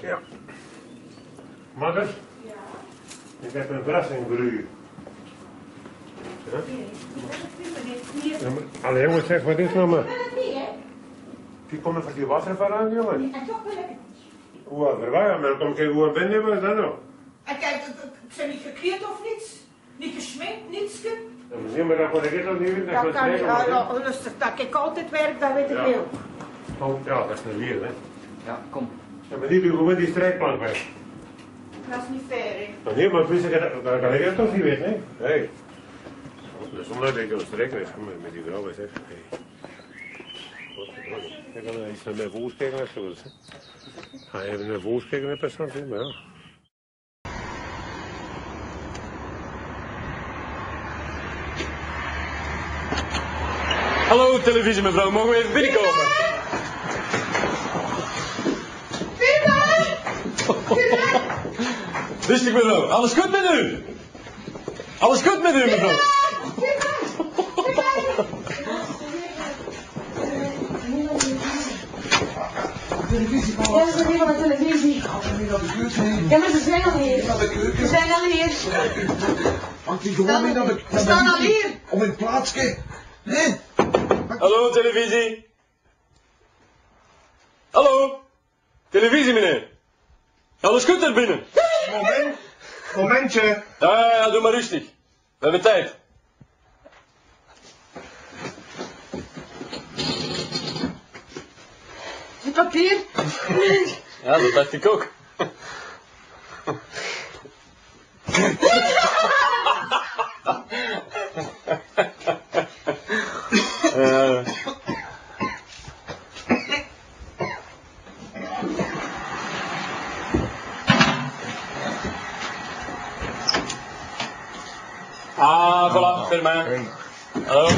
Ja. Makkers, Ja. ik heb een verrassing voor u. Ja? Nee, ik ben het niet, meneer. Hier. Ja, Allee jongens, zeg, wat is nou maar? Ik ben het niet, hè? Die komt van die wasser vandaan, jongen. En toch wil ik het niet. Hoe verwaar, maar dan kom ik even gewoon binnen, wat is dat nou? En kijk, ik, ben niet gekleed of niets. Niet gesminkt, niets. Ja, misschien maar dat kon ik het nog niet weten, dat kan niet. Ah, rustig, dat ik altijd werk, dat weet ik Ja. veel. Oh, ja, dat is een weer, hè. Ja, kom. Ja, maar die doe gewoon die strijkplank weg. Dat is niet fair, hè? Nou, nee, maar wist ik dat, dat kan ik het toch niet weten, hè? Dat is omdat ik een strijk weg met, met die vrouw, zeg. Hey. Ik kan iets naar mijn voels kijken als je. Ga even naar voels kijken, persoon, hè, maar ja. Hallo televisie mevrouw, mogen we even binnenkomen? Rustig mevrouw, alles goed met u? Alles goed met u mevrouw? Ja, ze zijn hier op de televisie. Ja, maar ze zijn al hier. Ze zijn al hier. Die gewoon mee naar de... We staan al hier. Om in plaatsje. Hè? Hallo televisie? Hallo? Televisie meneer? Alles goed daar binnen? Moment. Momentje. Ja, ja, ja, doe maar rustig. We hebben tijd. Het papier. Ja, dat dacht ik ook. Ah, voilà, c'est le. Hello.